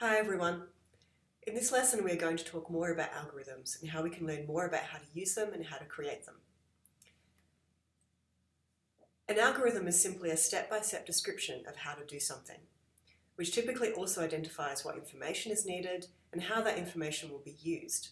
Hi everyone. In this lesson we are going to talk more about algorithms and how we can learn more about how to use them and how to create them. An algorithm is simply a step-by-step -step description of how to do something, which typically also identifies what information is needed and how that information will be used.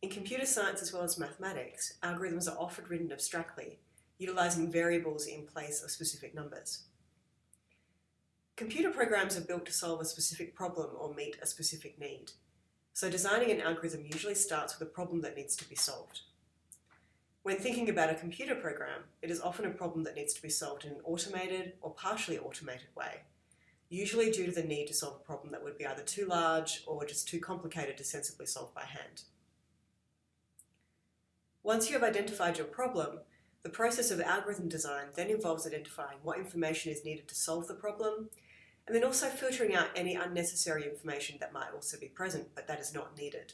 In computer science as well as mathematics, algorithms are often written abstractly, utilising variables in place of specific numbers. Computer programs are built to solve a specific problem or meet a specific need. So designing an algorithm usually starts with a problem that needs to be solved. When thinking about a computer program, it is often a problem that needs to be solved in an automated or partially automated way, usually due to the need to solve a problem that would be either too large or just too complicated to sensibly solve by hand. Once you have identified your problem, the process of algorithm design then involves identifying what information is needed to solve the problem and then also filtering out any unnecessary information that might also be present but that is not needed.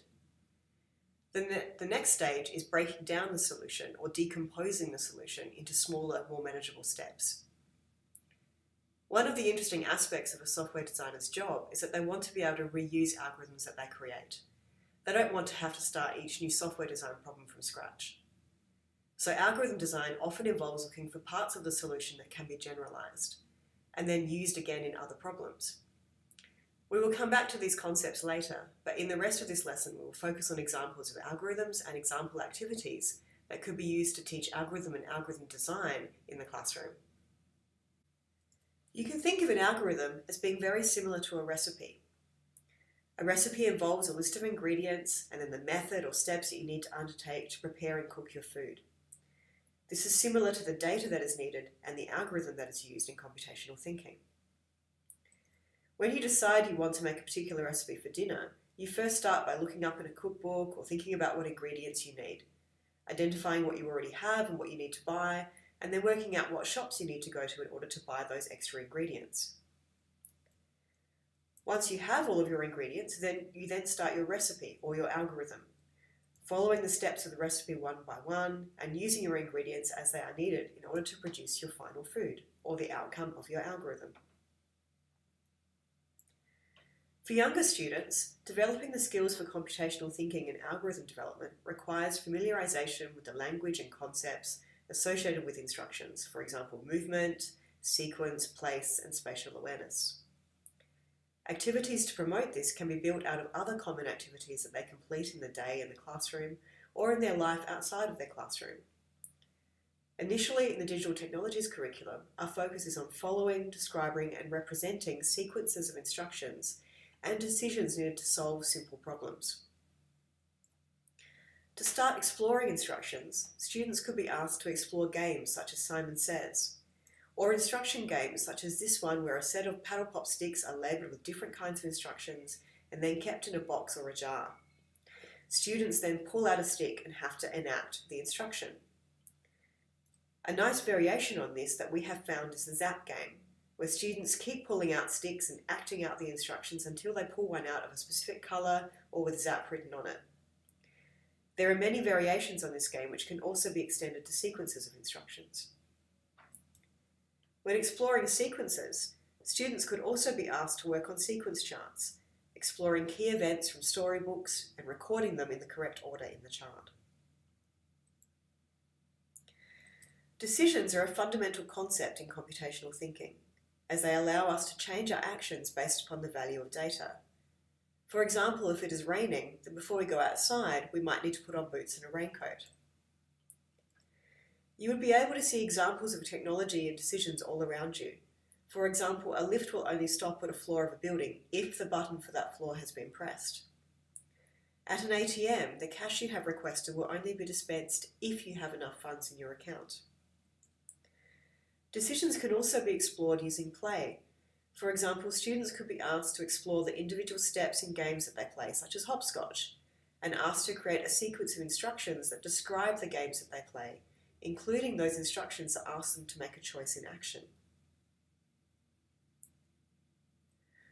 Then the, the next stage is breaking down the solution or decomposing the solution into smaller, more manageable steps. One of the interesting aspects of a software designer's job is that they want to be able to reuse algorithms that they create. They don't want to have to start each new software design problem from scratch. So algorithm design often involves looking for parts of the solution that can be generalized and then used again in other problems. We will come back to these concepts later, but in the rest of this lesson we will focus on examples of algorithms and example activities that could be used to teach algorithm and algorithm design in the classroom. You can think of an algorithm as being very similar to a recipe. A recipe involves a list of ingredients and then the method or steps that you need to undertake to prepare and cook your food. This is similar to the data that is needed and the algorithm that is used in computational thinking. When you decide you want to make a particular recipe for dinner, you first start by looking up in a cookbook or thinking about what ingredients you need, identifying what you already have and what you need to buy, and then working out what shops you need to go to in order to buy those extra ingredients. Once you have all of your ingredients, then you then start your recipe or your algorithm following the steps of the recipe one by one, and using your ingredients as they are needed in order to produce your final food, or the outcome of your algorithm. For younger students, developing the skills for computational thinking and algorithm development requires familiarization with the language and concepts associated with instructions, for example, movement, sequence, place, and spatial awareness. Activities to promote this can be built out of other common activities that they complete in the day in the classroom or in their life outside of their classroom. Initially, in the digital technologies curriculum, our focus is on following, describing, and representing sequences of instructions and decisions needed to solve simple problems. To start exploring instructions, students could be asked to explore games such as Simon Says, or instruction games such as this one where a set of paddle pop sticks are labelled with different kinds of instructions and then kept in a box or a jar. Students then pull out a stick and have to enact the instruction. A nice variation on this that we have found is the Zap game, where students keep pulling out sticks and acting out the instructions until they pull one out of a specific colour or with Zap written on it. There are many variations on this game which can also be extended to sequences of instructions. When exploring sequences, students could also be asked to work on sequence charts, exploring key events from storybooks and recording them in the correct order in the chart. Decisions are a fundamental concept in computational thinking, as they allow us to change our actions based upon the value of data. For example, if it is raining, then before we go outside, we might need to put on boots and a raincoat. You would be able to see examples of technology and decisions all around you. For example, a lift will only stop at a floor of a building if the button for that floor has been pressed. At an ATM, the cash you have requested will only be dispensed if you have enough funds in your account. Decisions can also be explored using play. For example, students could be asked to explore the individual steps in games that they play, such as hopscotch, and asked to create a sequence of instructions that describe the games that they play including those instructions that ask them to make a choice in action.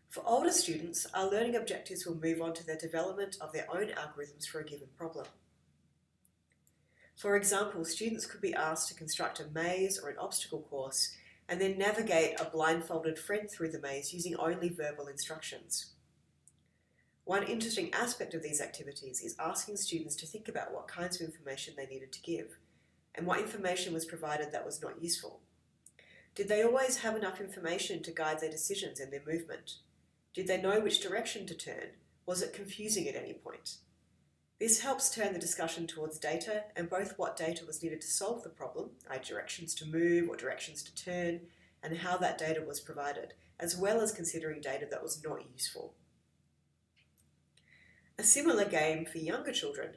For older students, our learning objectives will move on to the development of their own algorithms for a given problem. For example, students could be asked to construct a maze or an obstacle course and then navigate a blindfolded friend through the maze using only verbal instructions. One interesting aspect of these activities is asking students to think about what kinds of information they needed to give, and what information was provided that was not useful. Did they always have enough information to guide their decisions and their movement? Did they know which direction to turn? Was it confusing at any point? This helps turn the discussion towards data and both what data was needed to solve the problem, i.e. directions to move or directions to turn, and how that data was provided, as well as considering data that was not useful. A similar game for younger children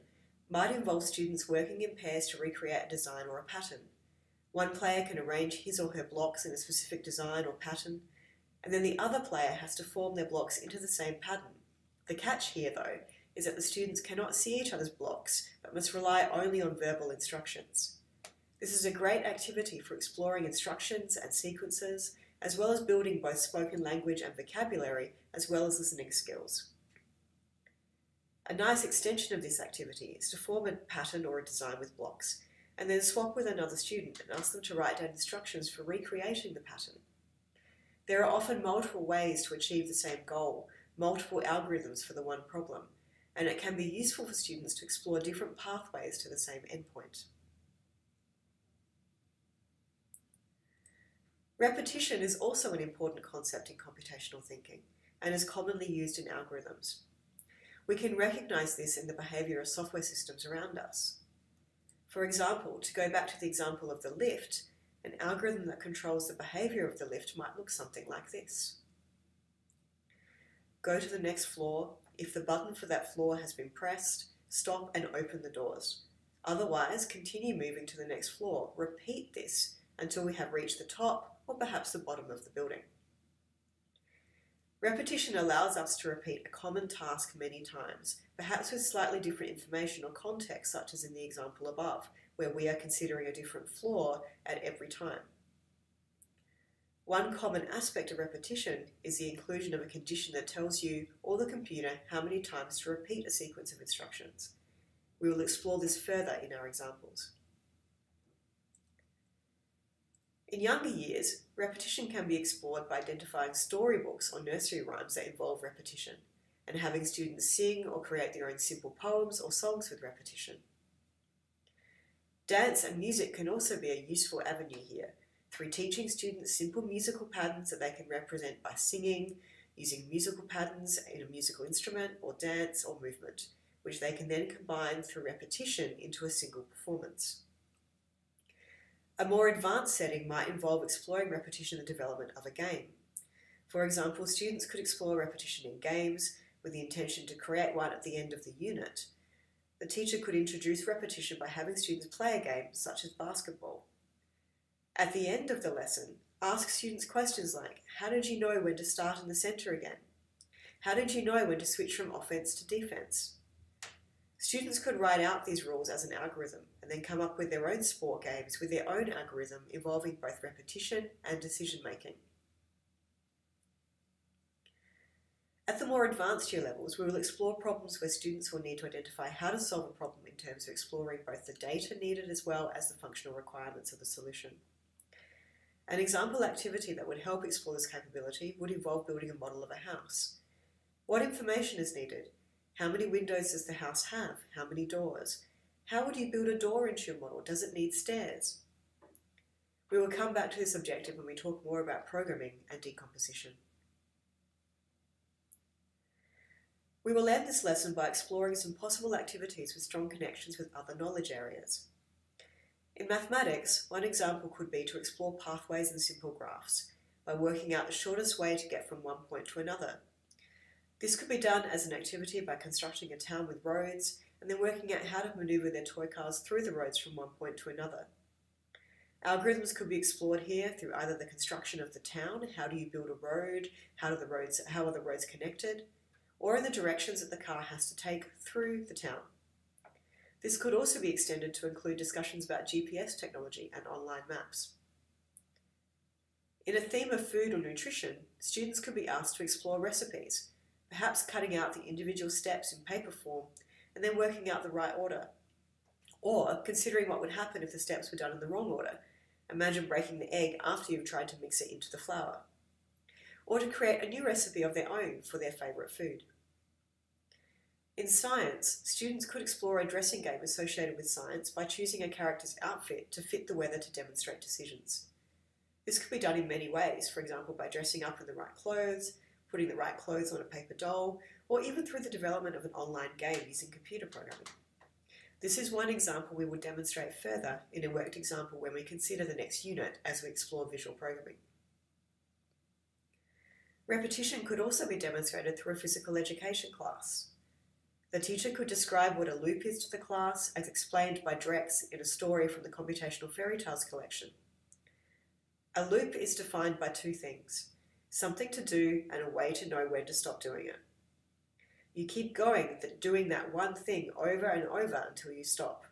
might involve students working in pairs to recreate a design or a pattern. One player can arrange his or her blocks in a specific design or pattern, and then the other player has to form their blocks into the same pattern. The catch here, though, is that the students cannot see each other's blocks, but must rely only on verbal instructions. This is a great activity for exploring instructions and sequences, as well as building both spoken language and vocabulary, as well as listening skills. A nice extension of this activity is to form a pattern or a design with blocks, and then swap with another student and ask them to write down instructions for recreating the pattern. There are often multiple ways to achieve the same goal, multiple algorithms for the one problem, and it can be useful for students to explore different pathways to the same endpoint. Repetition is also an important concept in computational thinking and is commonly used in algorithms. We can recognize this in the behavior of software systems around us. For example, to go back to the example of the lift, an algorithm that controls the behavior of the lift might look something like this. Go to the next floor. If the button for that floor has been pressed, stop and open the doors. Otherwise, continue moving to the next floor. Repeat this until we have reached the top or perhaps the bottom of the building. Repetition allows us to repeat a common task many times, perhaps with slightly different information or context, such as in the example above, where we are considering a different floor at every time. One common aspect of repetition is the inclusion of a condition that tells you or the computer how many times to repeat a sequence of instructions. We will explore this further in our examples. In younger years, repetition can be explored by identifying storybooks or nursery rhymes that involve repetition, and having students sing or create their own simple poems or songs with repetition. Dance and music can also be a useful avenue here, through teaching students simple musical patterns that they can represent by singing, using musical patterns in a musical instrument or dance or movement, which they can then combine through repetition into a single performance. A more advanced setting might involve exploring repetition in the development of a game. For example, students could explore repetition in games with the intention to create one at the end of the unit. The teacher could introduce repetition by having students play a game such as basketball. At the end of the lesson, ask students questions like, how did you know when to start in the centre again? How did you know when to switch from offence to defence? Students could write out these rules as an algorithm and then come up with their own sport games with their own algorithm involving both repetition and decision making. At the more advanced year levels, we will explore problems where students will need to identify how to solve a problem in terms of exploring both the data needed as well as the functional requirements of the solution. An example activity that would help explore this capability would involve building a model of a house. What information is needed? How many windows does the house have? How many doors? How would you build a door into your model? Does it need stairs? We will come back to this objective when we talk more about programming and decomposition. We will end this lesson by exploring some possible activities with strong connections with other knowledge areas. In mathematics, one example could be to explore pathways in simple graphs by working out the shortest way to get from one point to another. This could be done as an activity by constructing a town with roads and then working out how to maneuver their toy cars through the roads from one point to another. Algorithms could be explored here through either the construction of the town, how do you build a road, how, do the roads, how are the roads connected, or in the directions that the car has to take through the town. This could also be extended to include discussions about GPS technology and online maps. In a theme of food or nutrition, students could be asked to explore recipes, perhaps cutting out the individual steps in paper form and then working out the right order. Or considering what would happen if the steps were done in the wrong order. Imagine breaking the egg after you've tried to mix it into the flour. Or to create a new recipe of their own for their favourite food. In science, students could explore a dressing game associated with science by choosing a character's outfit to fit the weather to demonstrate decisions. This could be done in many ways, for example, by dressing up in the right clothes, putting the right clothes on a paper doll, or even through the development of an online game using computer programming. This is one example we will demonstrate further in a worked example when we consider the next unit as we explore visual programming. Repetition could also be demonstrated through a physical education class. The teacher could describe what a loop is to the class as explained by Drex in a story from the Computational Fairy Tales collection. A loop is defined by two things, something to do and a way to know when to stop doing it. You keep going, doing that one thing over and over until you stop.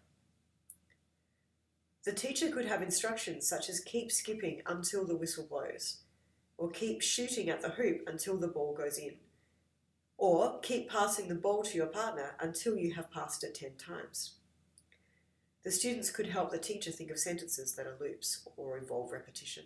The teacher could have instructions such as keep skipping until the whistle blows, or keep shooting at the hoop until the ball goes in. Or keep passing the ball to your partner until you have passed it 10 times. The students could help the teacher think of sentences that are loops or involve repetition.